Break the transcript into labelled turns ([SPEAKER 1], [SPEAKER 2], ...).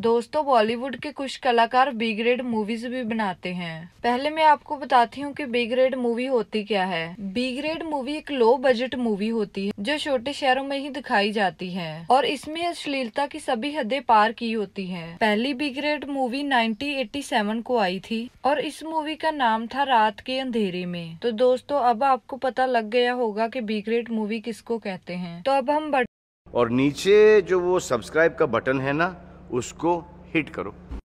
[SPEAKER 1] दोस्तों, बॉलीवुड के कुछ कलाकार बी ग्रेड मूवीज़ भी बनाते हैं। पहले मैं आपको बताती हूँ कि बी ग्रेड मूवी होती क्या है। बी ग्रेड मूवी एक लो बजट मूवी होती है, जो छोटे शहरों में ही दिखाई जाती है, और इसमें अश्लीलता की सभी हदें पार की होती है। पहली बी ग्रेड मूवी 1987 को आई थी, और इस मूवी का नाम था रात के अंधेरे में। तो दोस्तों, अब आपको पता लग गया होगा की बी ग्रेड मूवी किसको कहते हैं। तो अब हम
[SPEAKER 2] और नीचे जो वो सब्सक्राइब का बटन है ना उसको हिट करो।